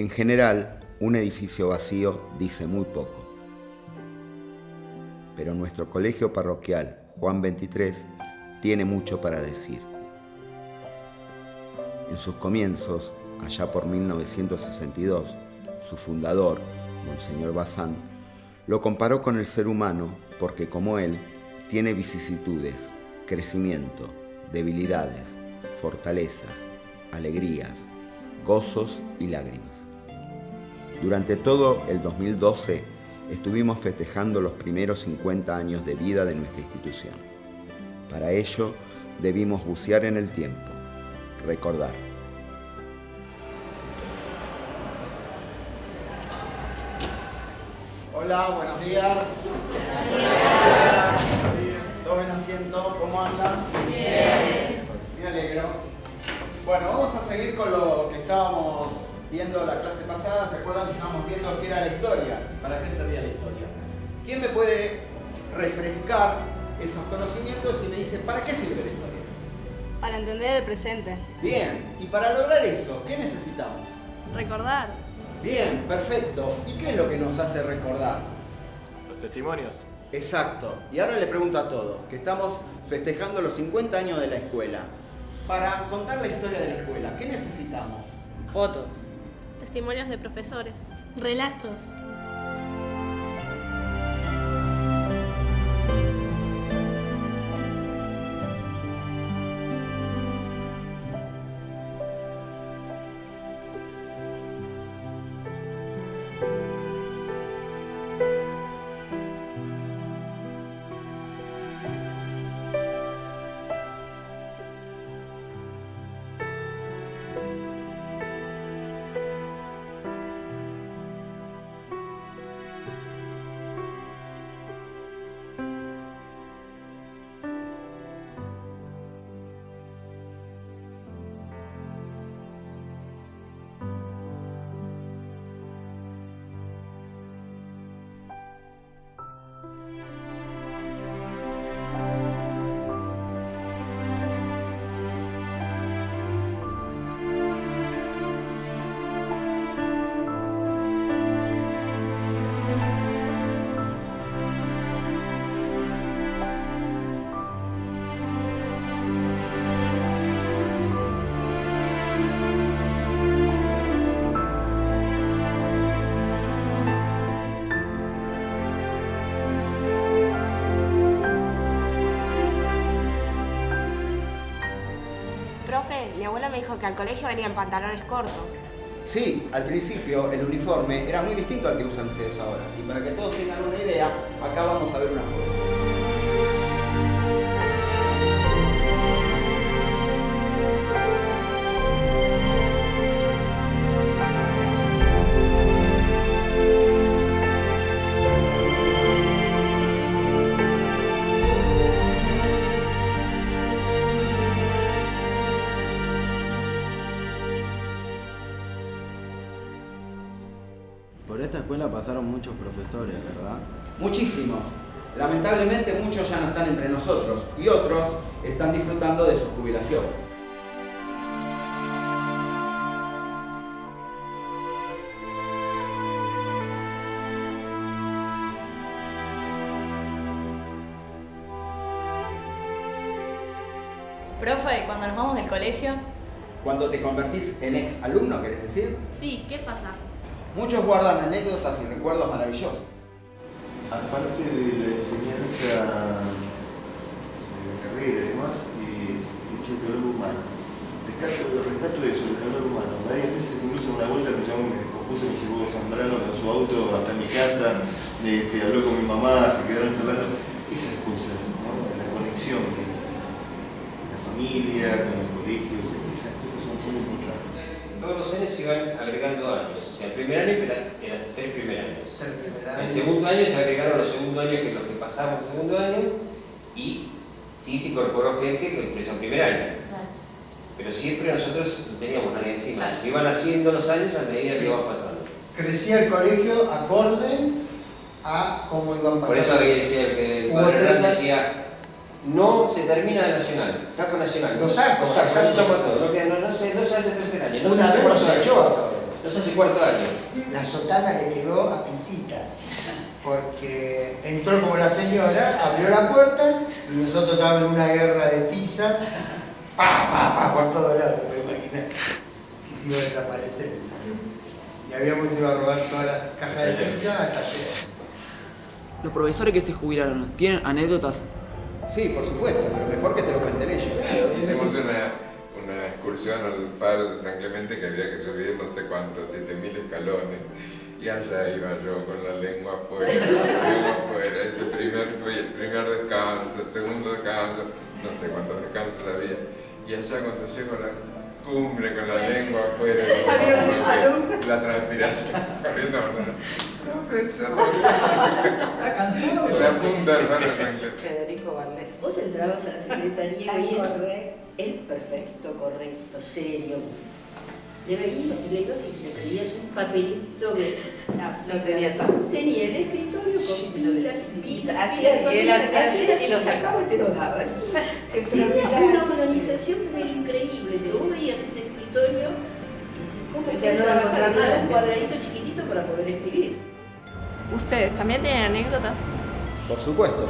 En general, un edificio vacío dice muy poco. Pero nuestro colegio parroquial, Juan 23, tiene mucho para decir. En sus comienzos, allá por 1962, su fundador, Monseñor Bazán, lo comparó con el ser humano porque como él, tiene vicisitudes, crecimiento, debilidades, fortalezas, alegrías, gozos y lágrimas. Durante todo el 2012 estuvimos festejando los primeros 50 años de vida de nuestra institución. Para ello debimos bucear en el tiempo, recordar. Hola, buenos días. Seguir con lo que estábamos viendo la clase pasada. ¿Se acuerdan que estábamos viendo qué era la historia? ¿Para qué servía la historia? ¿Quién me puede refrescar esos conocimientos y me dice, ¿para qué sirve la historia? Para entender el presente. Bien, y para lograr eso, ¿qué necesitamos? Recordar. Bien, perfecto. ¿Y qué es lo que nos hace recordar? Los testimonios. Exacto. Y ahora le pregunto a todos, que estamos festejando los 50 años de la escuela. Para contar la historia de la escuela, ¿qué necesitamos? Fotos. Testimonios de profesores. Relatos. Mi abuela me dijo que al colegio venían pantalones cortos. Sí, al principio el uniforme era muy distinto al que usan ustedes ahora. Y para que todos tengan una idea, acá vamos a ver una foto. Muchos profesores, ¿verdad? Muchísimos. Lamentablemente muchos ya no están entre nosotros y otros están disfrutando de su jubilación. Profe, cuando nos vamos del colegio. Cuando te convertís en ex alumno, ¿querés decir? Sí, ¿qué pasa? Muchos guardan anécdotas y recuerdos maravillosos. Aparte de la enseñanza de carrera y demás, y mucho el calor humano. Rescato, rescato eso, el calor humano. Varias veces, incluso una vuelta, me llamó, me compuso, me llevó de Zambrano con su auto hasta mi casa, este, habló con mi mamá, se quedaron charlando. Esas cosas, la conexión de la familia, con los colegios, esas cosas son siempre muy claras. Todos los años se iban agregando años. O sea, el primer año eran, eran tres primeros años. El segundo año se agregaron los segundos años que los que pasamos el segundo año y sí se incorporó gente que empezó el primer año. Pero siempre nosotros no teníamos nadie encima. Claro. Iban haciendo los años a medida que iban pasando. Crecía el colegio acorde a cómo iban pasando. Por eso había decía que el padre decía, no se termina de nacional, saco nacional. Los sacos, los sacos, los sacos. todo, no, no, no se, no se hace tercer año, no se Una hace vez cuarto año. echó a todos. No se hace cuarto año. La sotana le quedó a Pintita. Porque entró como la señora, abrió la puerta y nosotros estábamos en una guerra de tizas. Pa, pa, pa, por todos lados, te puedes imaginar. Quisimos desaparecer esa. Y habíamos ido a robar todas las cajas de pizza hasta llegar. Los profesores que se jubilaron, ¿tienen anécdotas? Sí, por supuesto, pero mejor que te lo cuenten ellos. Hicimos una, una excursión al faro de San Clemente que había que subir no sé cuántos, 7000 escalones. Y allá iba yo con la lengua afuera, la lengua afuera. Este primer, fue el primer descanso, el segundo descanso, no sé cuántos descansos había. Y allá cuando llego a la cumbre con la lengua afuera, la transpiración corriendo. ¿Está cansado? En la punta. Federico Valdés. Vos entrabas a la secretaría y el perfecto, correcto, serio. Le veías, le ibas y le pedías un papelito que No, no tenía tanto. tenía el escritorio con pilas y pilas. Hacía así, así y lo sacaba sacaba. y te lo daba. Tenía una organización que era increíble. que Vos veías ese escritorio y decís, ¿cómo puede trabajar? Te un cuadradito chiquitito para poder escribir. ¿Ustedes también tienen anécdotas? Por supuesto.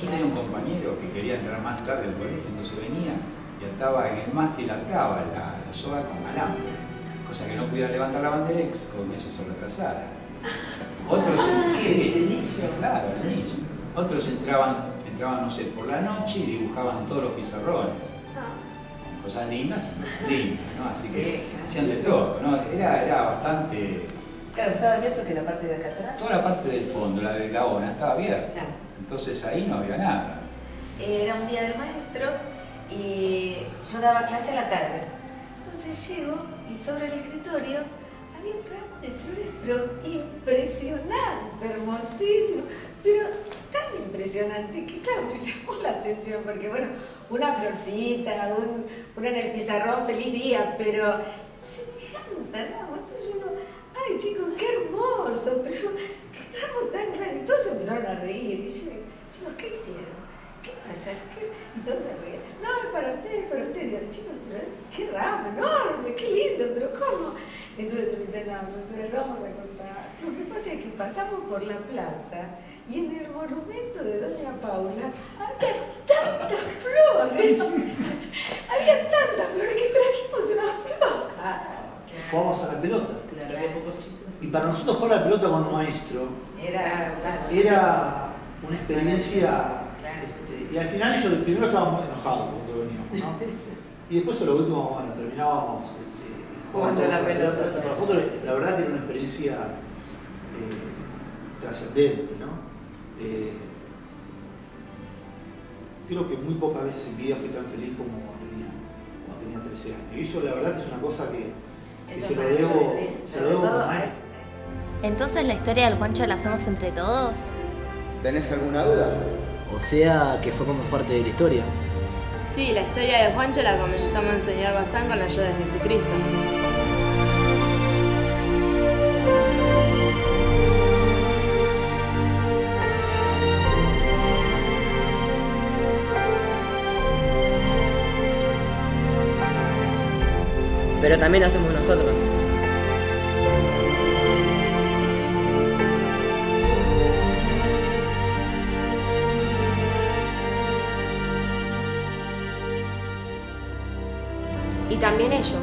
Yo tenía un compañero que quería entrar más tarde al colegio, entonces venía y ataba en el mástil, ataba la, la soga con alambre, cosa que no podía levantar la bandera y con eso se retrasara. Otros, ¿qué? Claro, al inicio. Otros entraban, entraban, no sé, por la noche y dibujaban todos los pizarrones. Cosas lindas y lindas, ¿no? Así que hacían de todo, ¿no? Era, era bastante... Claro, estaba abierto que la parte de acá atrás. Toda la parte del fondo, la de la ONA, estaba abierta. Entonces ahí no había nada. Era un día del maestro y yo daba clase a la tarde. Entonces llego y sobre el escritorio había un de flores, pero impresionante, hermosísimo, pero tan impresionante que claro, me llamó la atención porque bueno, una florcita, un, una en el pizarrón, feliz día, pero semejante ramo. Entonces yo digo, ay chicos, qué hermoso, pero qué ramo tan grande. Y todos se empezaron a reír y yo digo, chicos, ¿qué hicieron? ¿Qué pasa? ¿Qué? Y todos se reían. No, es para ustedes, para ustedes. Digo, chicos, pero qué ramo enorme, qué lindo, pero ¿cómo? Entonces me dicen, no, profesora, lo vamos a contar. Lo que pasa es que pasamos por la plaza y en el monumento de Doña Paula había tantas había tantas flores que trajimos unas flores. Jugamos a la pelota. Claro, había pocos chicos. Y para nosotros jugar a la pelota con un maestro Era, claro. era una experiencia. Claro. este, y al final ellos primero estaban muy enojados cuando veníamos, ¿no? Y después a lo último, bueno, terminábamos este, Jugando a la pelota. Para nosotros, la verdad que era una experiencia eh, trascendente, ¿no? Eh, creo que muy pocas veces en mi vida fui tan feliz como cuando tenía, cuando tenía 13 años. Y eso la verdad que es una cosa que, se lo debo, se lo debo. Entonces la historia del Juancho la hacemos entre todos. ¿Tenés alguna duda? O sea, que formamos parte de la historia. Sí, la historia de Juancho la comenzamos a enseñar Bazán con la ayuda de Jesucristo. Pero también hacemos nosotros. Y también ellos.